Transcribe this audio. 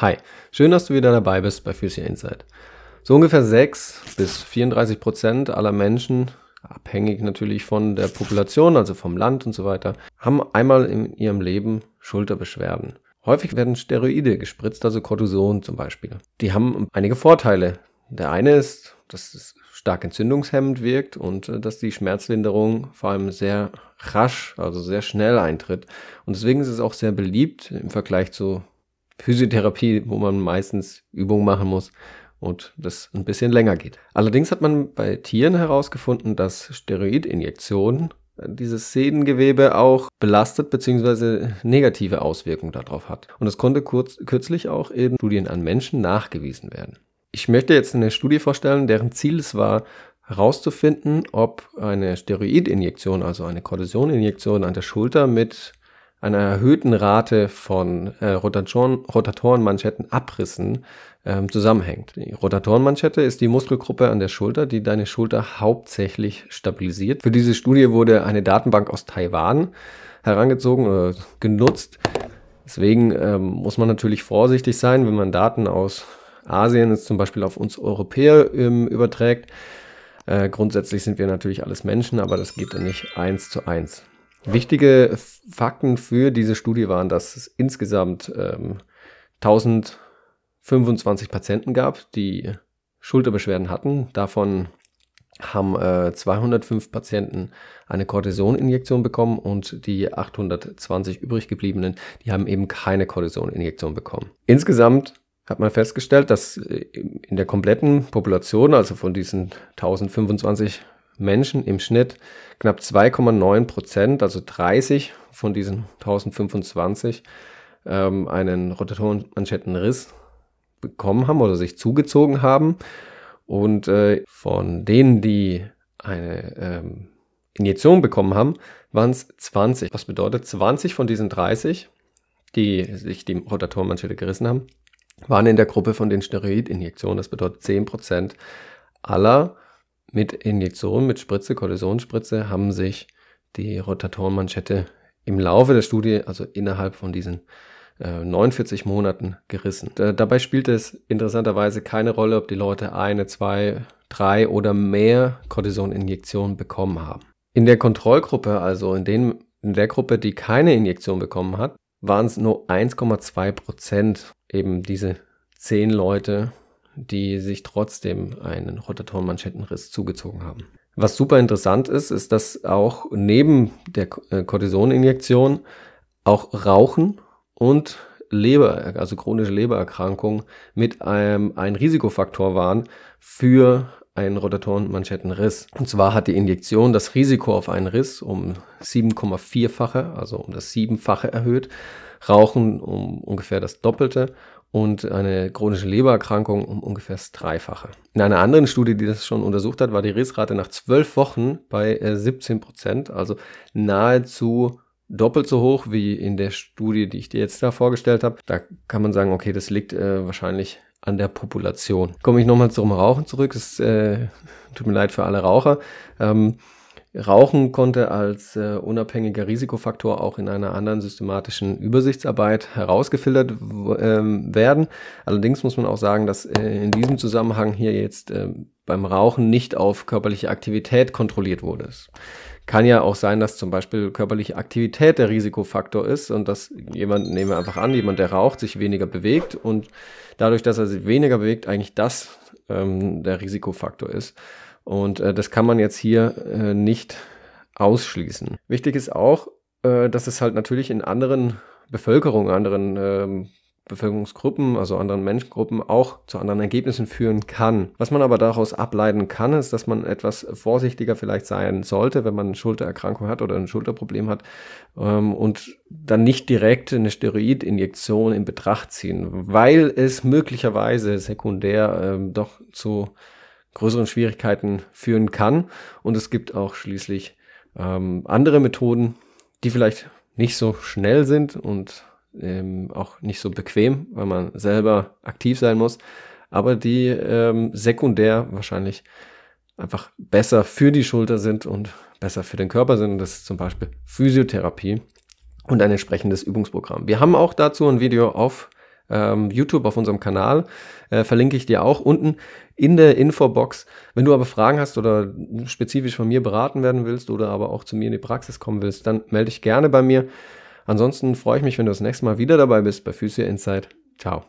Hi, schön, dass du wieder dabei bist bei Physio Insight. So ungefähr 6 bis 34 Prozent aller Menschen, abhängig natürlich von der Population, also vom Land und so weiter, haben einmal in ihrem Leben Schulterbeschwerden. Häufig werden Steroide gespritzt, also Cortison zum Beispiel. Die haben einige Vorteile. Der eine ist, dass es stark entzündungshemmend wirkt und äh, dass die Schmerzlinderung vor allem sehr rasch, also sehr schnell eintritt. Und deswegen ist es auch sehr beliebt im Vergleich zu Physiotherapie, wo man meistens Übungen machen muss und das ein bisschen länger geht. Allerdings hat man bei Tieren herausgefunden, dass Steroidinjektionen dieses Sedengewebe auch belastet bzw. negative Auswirkungen darauf hat. Und das konnte kurz, kürzlich auch in Studien an Menschen nachgewiesen werden. Ich möchte jetzt eine Studie vorstellen, deren Ziel es war, herauszufinden, ob eine Steroidinjektion, also eine Kortisoninjektion an der Schulter mit einer erhöhten Rate von äh, Rotatoren, Rotatorenmanschettenabrissen ähm, zusammenhängt. Die Rotatorenmanschette ist die Muskelgruppe an der Schulter, die deine Schulter hauptsächlich stabilisiert. Für diese Studie wurde eine Datenbank aus Taiwan herangezogen oder genutzt. Deswegen ähm, muss man natürlich vorsichtig sein, wenn man Daten aus Asien jetzt zum Beispiel auf uns Europäer ähm, überträgt. Äh, grundsätzlich sind wir natürlich alles Menschen, aber das geht dann nicht eins zu eins. Wichtige Fakten für diese Studie waren, dass es insgesamt ähm, 1025 Patienten gab, die Schulterbeschwerden hatten. Davon haben äh, 205 Patienten eine Cortisoninjektion bekommen und die 820 übrig gebliebenen, die haben eben keine Cortisoninjektion bekommen. Insgesamt hat man festgestellt, dass äh, in der kompletten Population, also von diesen 1025 Menschen im Schnitt knapp 2,9 Prozent, also 30 von diesen 1025, ähm, einen Rotatorenmanschettenriss bekommen haben oder sich zugezogen haben. Und äh, von denen, die eine ähm, Injektion bekommen haben, waren es 20. Was bedeutet 20 von diesen 30, die sich die Rotatorenmanschette gerissen haben, waren in der Gruppe von den Steroidinjektionen. Das bedeutet 10 Prozent aller mit Injektion, mit Spritze, Kortisonspritze, haben sich die Rotatorenmanschette im Laufe der Studie, also innerhalb von diesen äh, 49 Monaten, gerissen. Da, dabei spielt es interessanterweise keine Rolle, ob die Leute eine, zwei, drei oder mehr Cortisoninjektionen bekommen haben. In der Kontrollgruppe, also in, den, in der Gruppe, die keine Injektion bekommen hat, waren es nur 1,2 Prozent eben diese zehn Leute, die sich trotzdem einen Rotatorenmanschettenriss zugezogen haben. Was super interessant ist, ist, dass auch neben der äh, Cortisoninjektion auch Rauchen und Leber, also chronische Lebererkrankung mit einem ein Risikofaktor waren für einen Rotatorenmanschettenriss. Und zwar hat die Injektion das Risiko auf einen Riss um 7,4-fache, also um das Siebenfache erhöht, Rauchen um ungefähr das Doppelte und eine chronische Lebererkrankung um ungefähr das Dreifache. In einer anderen Studie, die das schon untersucht hat, war die Rissrate nach zwölf Wochen bei 17 äh, Prozent, also nahezu doppelt so hoch wie in der Studie, die ich dir jetzt da vorgestellt habe. Da kann man sagen, okay, das liegt äh, wahrscheinlich an der Population. Komme ich nochmal zum Rauchen zurück. Es äh, tut mir leid für alle Raucher. Ähm, Rauchen konnte als äh, unabhängiger Risikofaktor auch in einer anderen systematischen Übersichtsarbeit herausgefiltert ähm, werden. Allerdings muss man auch sagen, dass äh, in diesem Zusammenhang hier jetzt äh, beim Rauchen nicht auf körperliche Aktivität kontrolliert wurde. Es kann ja auch sein, dass zum Beispiel körperliche Aktivität der Risikofaktor ist und dass jemand, nehmen wir einfach an, jemand, der raucht, sich weniger bewegt und dadurch, dass er sich weniger bewegt, eigentlich das ähm, der Risikofaktor ist. Und äh, das kann man jetzt hier äh, nicht ausschließen. Wichtig ist auch, äh, dass es halt natürlich in anderen Bevölkerungen, anderen ähm, Bevölkerungsgruppen, also anderen Menschengruppen auch zu anderen Ergebnissen führen kann. Was man aber daraus ableiten kann, ist, dass man etwas vorsichtiger vielleicht sein sollte, wenn man eine Schultererkrankung hat oder ein Schulterproblem hat ähm, und dann nicht direkt eine Steroidinjektion in Betracht ziehen, weil es möglicherweise sekundär ähm, doch zu größeren Schwierigkeiten führen kann. Und es gibt auch schließlich ähm, andere Methoden, die vielleicht nicht so schnell sind und ähm, auch nicht so bequem, weil man selber aktiv sein muss, aber die ähm, sekundär wahrscheinlich einfach besser für die Schulter sind und besser für den Körper sind. Das ist zum Beispiel Physiotherapie und ein entsprechendes Übungsprogramm. Wir haben auch dazu ein Video auf ähm, YouTube, auf unserem Kanal. Äh, verlinke ich dir auch unten in der Infobox. Wenn du aber Fragen hast oder spezifisch von mir beraten werden willst oder aber auch zu mir in die Praxis kommen willst, dann melde dich gerne bei mir. Ansonsten freue ich mich, wenn du das nächste Mal wieder dabei bist bei Physio Insight. Ciao.